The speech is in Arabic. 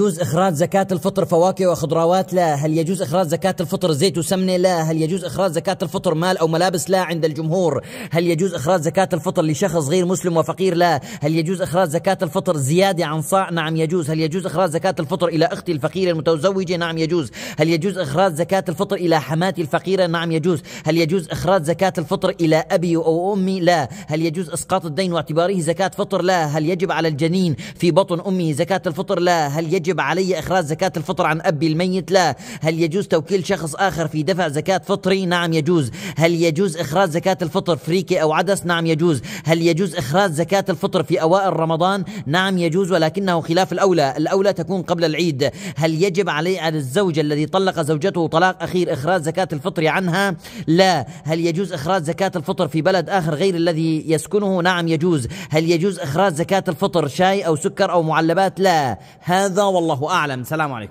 يجوز إخراج زكاة الفطر فواكه وخضروات؟ لا. هل يجوز إخراج زكاة الفطر زيت وسمنة؟ لا. هل يجوز إخراج زكاة الفطر مال أو ملابس؟ لا. عند الجمهور. هل يجوز إخراج زكاة الفطر لشخص غير مسلم وفقير؟ لا. هل يجوز إخراج زكاة الفطر زيادة عن صاع؟ نعم يجوز. هل يجوز إخراج زكاة الفطر إلى أختي الفقيرة المتزوجة؟ نعم يجوز. هل يجوز إخراج زكاة الفطر إلى حماتي الفقيرة؟ نعم يجوز. هل يجوز إخراج زكاة الفطر إلى أبي أو أمي؟ لا. هل يجوز إسقاط الدين واعتباره زكاة فطر؟ لا. هل يجب على الجنين في بطن أمه زكاة الفطر؟ لا. هل يجب علي إخراج زكاة الفطر عن أبي الميت؟ لا. هل يجوز توكيل شخص آخر في دفع زكاة فطري؟ نعم يجوز. هل يجوز إخراج زكاة الفطر فريكي أو عدس؟ نعم يجوز. هل يجوز إخراج زكاة الفطر في أوائل رمضان؟ نعم يجوز ولكنه خلاف الأولى. الأولى تكون قبل العيد. هل يجب علي على الزوج الذي طلق زوجته طلاق أخير إخراج زكاة الفطر عنها؟ لا. هل يجوز إخراج زكاة الفطر في بلد آخر غير الذي يسكنه؟ نعم يجوز. هل يجوز إخراج زكاة الفطر شاي أو سكر أو معلبات؟ لا. هذا والله أعلم. سلام عليكم.